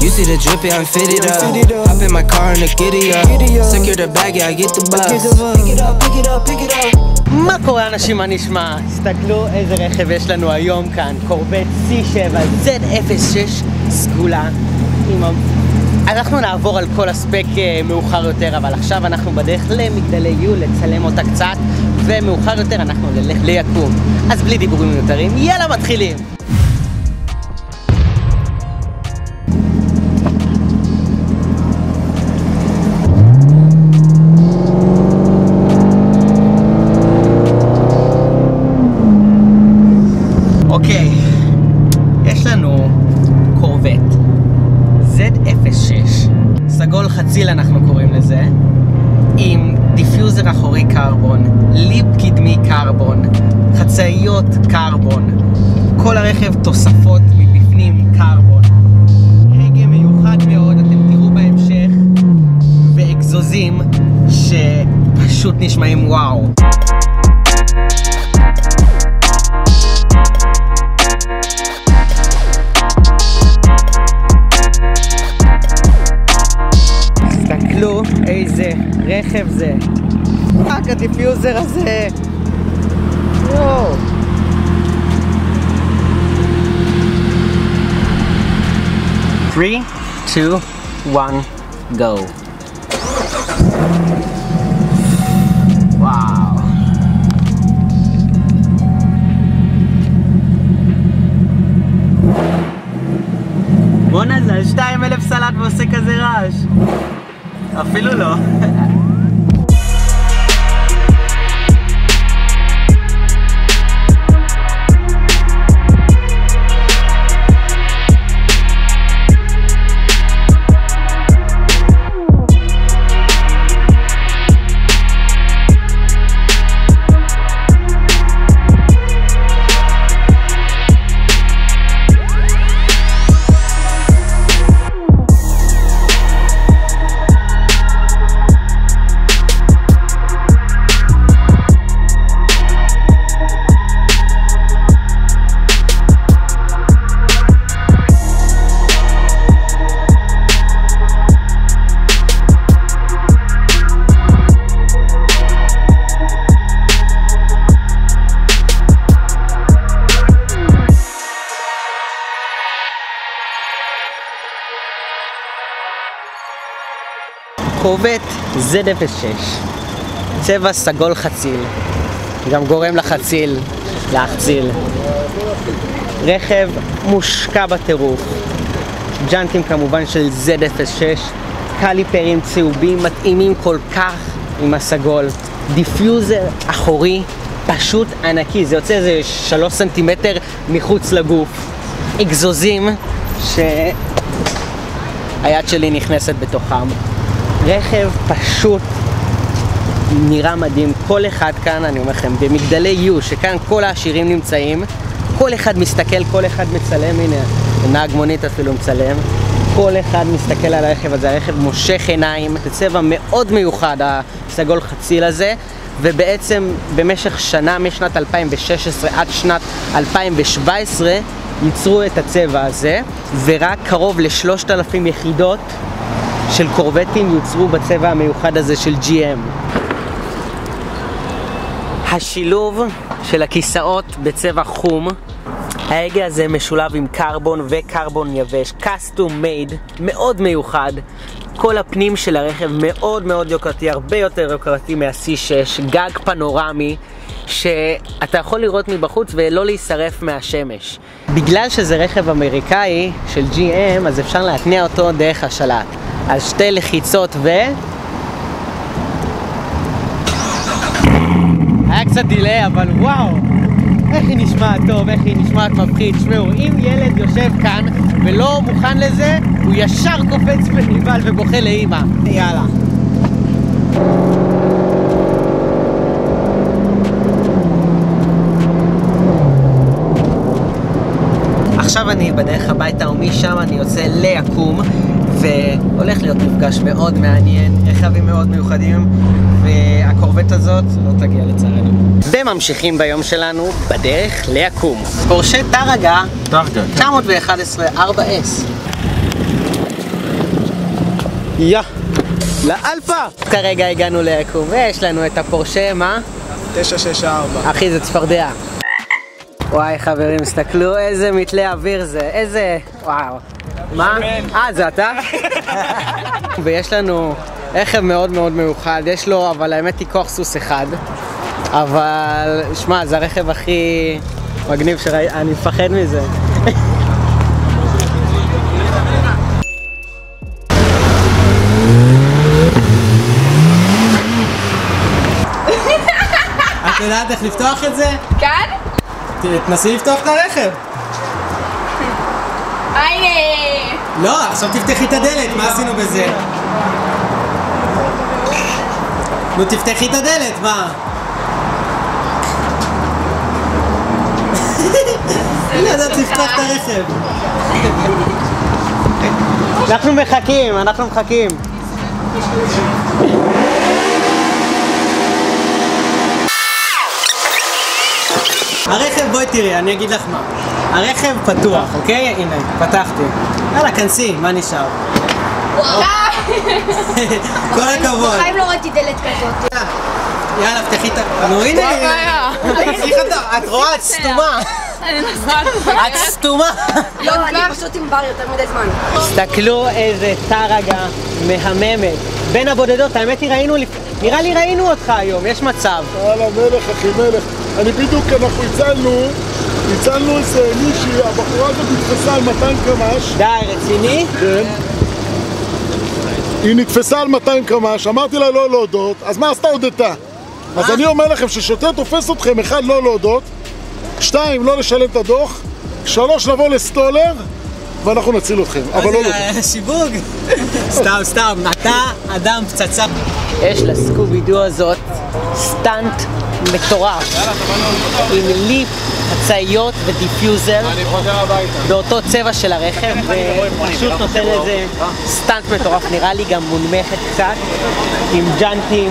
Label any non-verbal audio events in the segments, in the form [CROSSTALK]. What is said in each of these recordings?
You see the drippy, I'm fitted up. Hop in my car and the giddy up. Secure the bag, yeah, I get the bus. Pick it up, pick it up, pick it up. מה קורה אנשים, מה נשמע? תסתכלו איזה רכב יש לנו היום כאן, קורבט C7 Z06 סגולה עם. אנחנו נעבור על כל הספק אה, מאוחר יותר, אבל עכשיו אנחנו בדרך למגדלי יו לצלם אותה קצת, ומאוחר יותר אנחנו נלך ליקום. אז בלי דיבורים מיותרים, יאללה מתחילים! חציל אנחנו קוראים לזה, עם diffuser אחורי קרבון, lip קדמי קרבון, חצאיות קרבון, כל הרכב תוספות מבפנים קרבון, הגה מיוחד מאוד, אתם תראו בהמשך, ואגזוזים שפשוט נשמעים וואו. איזה רכב זה. רק הדיפיוזר הזה. וואו. Three, two, one, go. וואו. בואנה זה על 2,000 סלט ועושה כזה רעש. אפילו לא. [LAUGHS] קורבט Z06, צבע סגול חציל, גם גורם לחציל להחציל. רכב מושקע בטירוף, ג'אנטים כמובן של Z06, קליפרים צהובים מתאימים כל כך עם הסגול, diffuser אחורי פשוט ענקי, זה יוצא איזה שלוש סנטימטר מחוץ לגוף, אגזוזים שהיד שלי נכנסת בתוכם. רכב פשוט נראה מדהים. כל אחד כאן, אני אומר לכם, במגדלי יו, שכאן כל העשירים נמצאים, כל אחד מסתכל, כל אחד מצלם, הנה, נהג מונית אפילו מצלם. כל אחד מסתכל על הרכב הזה, הרכב מושך עיניים, זה צבע מאוד מיוחד, הסגול חציל הזה, ובעצם במשך שנה, משנת 2016 עד שנת 2017, ייצרו את הצבע הזה, ורק קרוב לשלושת אלפים יחידות של קורבטים יוצרו בצבע המיוחד הזה של GM. השילוב של הכיסאות בצבע חום, ההגה הזה משולב עם קרבון וקרבון יבש, custom made, מאוד מיוחד. כל הפנים של הרכב מאוד מאוד יוקרתי, הרבה יותר יוקרתי מה-C6, גג פנורמי. שאתה יכול לראות מבחוץ ולא להישרף מהשמש. בגלל שזה רכב אמריקאי של GM, אז אפשר להתניע אותו דרך השלט. אז שתי לחיצות ו... היה קצת דיליי, אבל וואו! איך היא נשמעת טוב, איך היא נשמעת מפחיד. תשמעו, אם ילד יושב כאן ולא מוכן לזה, הוא ישר קופץ ונבהל ובוכה לאימא. יאללה. עכשיו אני בדרך הביתה ומשם אני יוצא ליקום והולך להיות מפגש מאוד מעניין, רכבים מאוד מיוחדים והקורבט הזאת לא תגיע לצערנו. וממשיכים ביום שלנו בדרך ליקום. פורשה טרגה טרגה, כן. 911 4S יא! לאלפא! כרגע הגענו ליקום, ויש לנו את הפורשה, מה? 964. אחי, זה צפרדע. וואי חברים, תסתכלו איזה מתלה אוויר זה, איזה... וואו. מה? אה, זה אתה? [LAUGHS] ויש לנו רכב מאוד מאוד מיוחד, יש לו, אבל האמת היא כוח סוס אחד. אבל, שמע, זה הרכב הכי מגניב שראיתי, אני מפחד מזה. את יודעת איך לפתוח את זה? כאן? תנסי לפתוח את הרכב. היי! לא, עכשיו תפתחי את הדלת, מה עשינו בזה? נו, תפתחי את הדלת, מה? לא יודעת לפתוח את הרכב. אנחנו מחכים, אנחנו מחכים. הרכב, בואי תראי, אני אגיד לך מה. הרכב פתוח, אוקיי? הנה, פתחתי. יאללה, כנסי, מה נשאר? [LAUGHS] כל הכבוד. בחיים לא ראיתי דלת כזאת. יאללה, פתחי את ה... נו, הנה. איך אתה? את רואה, את סתומה. את סתומה. לא, אני פשוט עם בר יותר מדי זמן. תסתכלו איזה טרגה מהממת. בין הבודדות, האמת היא ראינו, נראה לי ראינו אותך היום, יש מצב. וואלה, מלך, אחי, מלך. אני בדיוק, אנחנו הצלנו, הצלנו איזה מישהי, הבחורה הזאת נתפסה על 200 קמ"ש, די, רציני? כן. היא נתפסה על 200 קמ"ש, אמרתי לה לא להודות, אז מה עשתה הודתה? אז אני אומר לכם ששוטר תופס אתכם, אחד, לא להודות, שתיים, לא לשלם את הדוח, שלוש, לבוא לסטולר, ואנחנו נציל אתכם, אבל לא להודות. שיבוג. [LAUGHS] סתם, סתם, אתה אדם פצצה. יש לסקובי דו הזאת stance מטורף. עם lip, חצאיות ו diffuser. באותו צבע של הרכב, ופשוט נותן איזה stance מטורף, נראה לי גם מונמכת קצת, עם ג'אנטים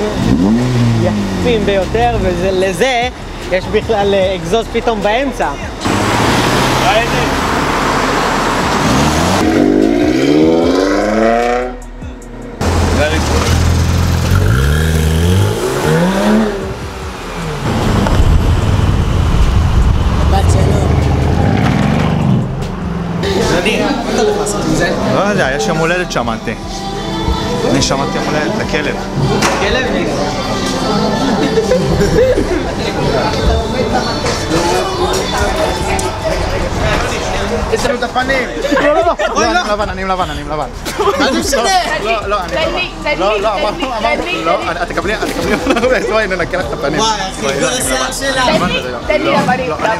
יפים ביותר, ולזה יש בכלל אה, אגזוז פתאום באמצע. לא יום הולדת שמעתי. אני שמעתי יום הולדת לכלב. כלב. יש לנו את הפנים! לא, לא, לא, אני עם לבן, אני עם לבן, אני עם לבן. מה זה משנה? לא, לא, אני עם לבן. לא, לא, אמרנו, אמרנו, לא. את תקבלי, את תקבלי, בואי ננקה לך את הפנים. וואי, אחי, בואי, כל אני עם השיער לבן. שלה. תן לי, תן לי לא. לא, אני-